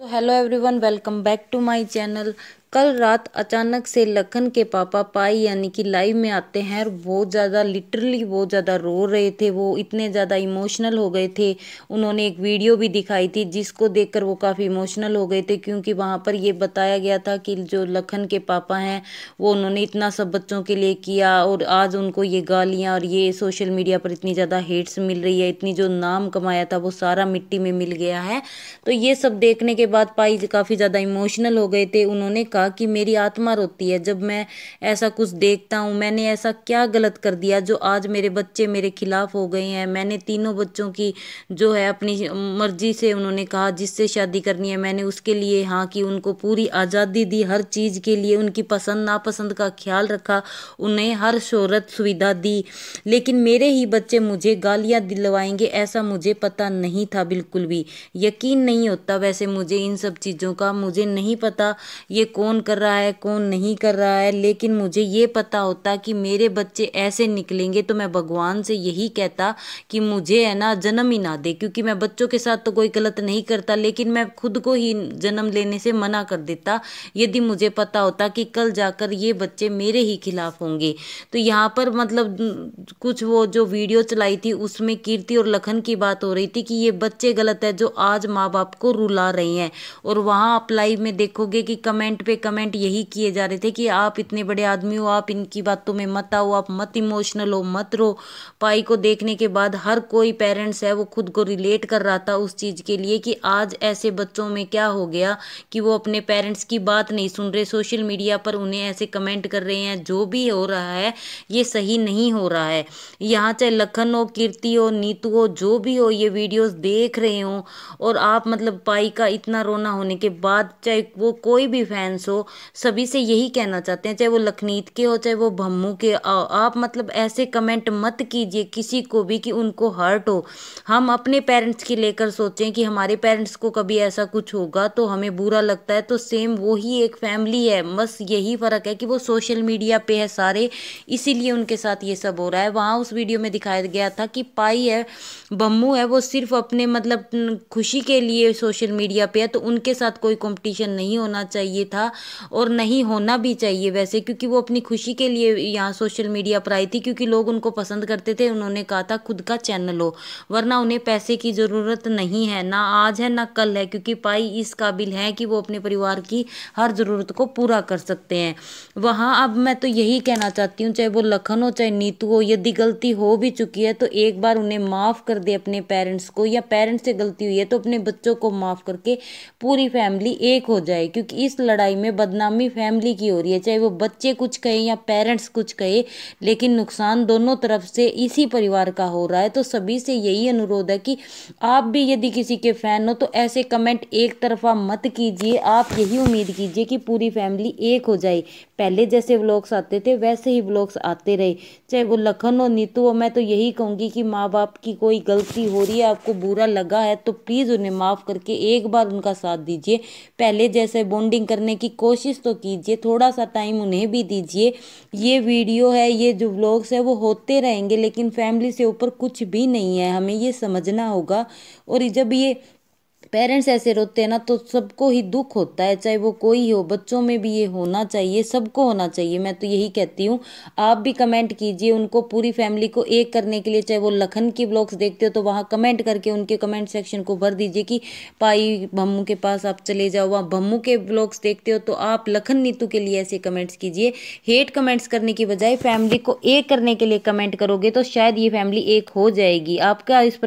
so hello everyone welcome back to my channel. कल रात अचानक से लखन के पापा पाई यानी कि लाइव में आते हैं और बहुत ज़्यादा लिटरली बहुत ज़्यादा रो रहे थे, वो इतने ज़्यादा इमोशनल हो गए थे। उन्होंने एक वीडियो भी दिखाई थी जिसको देखकर वो काफ़ी इमोशनल हो गए थे क्योंकि वहाँ पर ये बताया गया था कि जो लखन के पापा हैं, वो उन्होंने इतना सब बच्चों के लिए किया और आज उनको ये गालियाँ और ये सोशल मीडिया पर इतनी ज़्यादा हेट्स मिल रही है, इतनी जो नाम कमाया था वो सारा मिट्टी में मिल गया है। तो ये सब देखने के बाद पाई काफ़ी ज़्यादा इमोशनल हो गए थे। उन्होंने कहा कि मेरी आत्मा रोती है, जब मैं ऐसा कुछ देखता हूँ, मैंने ऐसा क्या गलत कर दिया जो आज मेरे बच्चे मेरे खिलाफ हो गए हैं। मैंने तीनों बच्चों की जो है अपनी मर्ज़ी से उन्होंने कहा, जिससे शादी करनी है, मैंने उसके लिए हाँ कि उनको पूरी आज़ादी दी, हर चीज़ के लिए उनकी पसंद, नापसंद का ख्याल रखा, उन्हें हर शोहरत सुविधा दी। लेकिन मेरे ही बच्चे मुझे गालियाँ दिलवाएँगे, ऐसा मुझे पता नहीं था बिल्कुल भी। यकीन नहीं होता वैसे मुझे इन सब चीज़ों का, मुझे नहीं पता ये कौन कर रहा है, कौन नहीं कर रहा है, लेकिन मुझे ये पता होता कि मेरे बच्चे ऐसे निकलेंगे तो मैं भगवान से यही कहता कि मुझे, है ना, जन्म ही ना दे, क्योंकि मैं बच्चों के साथ तो कोई गलत नहीं करता, लेकिन मैं खुद को ही जन्म लेने से मना कर देता, यदि मुझे पता होता कि कल जाकर ये बच्चे मेरे ही खिलाफ होंगे। तो यहाँ पर मतलब कुछ वो जो वीडियो चलाई थी, उसमें कीर्ति और लखन की बात हो रही थी कि ये बच्चे गलत है जो आज माँ बाप को रुला रहे हैं। और वहाँ अप्लाई में देखोगे कि कमेंट पे कमेंट यही किए जा रहे थे कि आप इतने बड़े आदमी हो, आप इनकी बातों में मत आओ, आप मत इमोशनल हो, मत रो। पाई को देखने के बाद हर कोई पेरेंट्स है, वो खुद को रिलेट कर रहा था उस चीज़ के लिए कि आज ऐसे बच्चों में क्या हो गया कि वो अपने पेरेंट्स की बात नहीं सुन रहे सोशल मीडिया पर उन्हें ऐसे कमेंट कर रहे हैं, जो भी हो रहा है, ये सही नहीं हो रहा है। यहाँ चाहे लखन हो, कीर्ति हो, नीतू हो, जो भी हो, ये वीडियोस देख रहे हो और आप मतलब पाई का इतना रोना होने के बाद चाहे वो कोई भी फैंस हो सभी से यही कहना चाहते हैं, चाहे वो लखनीत के हो, चाहे वो भम्मू के आप मतलब ऐसे कमेंट मत कीजिए किसी को भी कि उनको हर्ट हो। हम अपने पेरेंट्स की लेकर सोचें कि हमारे पेरेंट्स को कभी ऐसा कुछ होगा तो हमें बुरा लगता है तो सेम वो ही एक फैमिली है। बस यही फ़र्क है कि वो सोशल मीडिया पे है सारे, इसीलिए उनके साथ ये सब हो रहा है। वहाँ उस वीडियो में दिखाया गया था कि पाई है बम्मू है, वो सिर्फ़ अपने मतलब खुशी के लिए सोशल मीडिया पे है तो उनके साथ कोई कंपटीशन नहीं होना चाहिए था। और नहीं होना भी चाहिए वैसे, क्योंकि वो अपनी खुशी के लिए यहाँ सोशल मीडिया पर आई थी, क्योंकि लोग उनको पसंद करते थे, उन्होंने कहा था, खुद का चैनल हो वरना उन्हें पैसे की ज़रूरत नहीं है, ना आज है, ना कल है, क्योंकि पाई इस काबिल है कि वो अपने परिवार की हर ज़रूरत को पूरा कर सकते हैं। वहाँ अब मैं तो यही कहना चाहती हूँ, चाहे वो लखन हो, चाहे नीतू हो, यदि गलती हो भी चुकी है तो एक बार उन्हें माफ़ कर दे अपने पेरेंट्स को, या पेरेंट्स से गलती हुई है तो अपने बच्चों को माफ़ करके पूरी फैमिली एक हो जाए, क्योंकि इस लड़ाई में बदनामी फैमिली की हो रही है, चाहे वो बच्चे कुछ कहे या पेरेंट्स कुछ कहे, लेकिन नुकसान दोनों तरफ़ से इसी परिवार का हो रहा है। तो सभी से यही अनुरोध है कि आप भी यदि किसी के फ़ैन हो तो ऐसे कमेंट एक तरफा मत कीजिए। आप यही उम्मीद कीजिए कि पूरी फैमिली एक हो जाए। पहले जैसे व्लॉग्स आते थे, वैसे ही व्लॉग्स आते रहे। चाहे वो लखन हो, नीतू हो, मैं तो यही कहूँगी कि माँ बाप की कोई गलती हो रही है, आपको बुरा लगा है तो प्लीज़ उन्हें माफ़ करके एक बार उनका साथ दीजिए। पहले जैसे बॉन्डिंग करने की कोशिश तो कीजिए थोड़ा सा टाइम उन्हें भी दीजिए। ये वीडियो है, ये जो ब्लॉग्स है, वो होते रहेंगे, लेकिन फैमिली से ऊपर कुछ भी नहीं है। हमें ये समझना होगा। और जब ये पेरेंट्स ऐसे रोते हैं ना तो सबको ही दुख होता है, चाहे वो कोई हो, बच्चों में भी ये होना चाहिए, सबको होना चाहिए, मैं तो यही कहती हूँ। आप भी कमेंट कीजिए उनको, पूरी फैमिली को एक करने के लिए, चाहे वो लखन की ब्लॉग्स देखते हो तो वहाँ कमेंट करके उनके कमेंट सेक्शन को भर दीजिए कि, पाई भम्मू के पास आप चले जाओ, वहाँ भम्मू के ब्लॉग्स देखते हो तो आप लखन नीतू के लिए ऐसे कमेंट्स कीजिए। हेट कमेंट्स करने की बजाय फैमिली को एक करने के लिए कमेंट करोगे तो शायद ये फैमिली एक हो जाएगी। आपका इस पर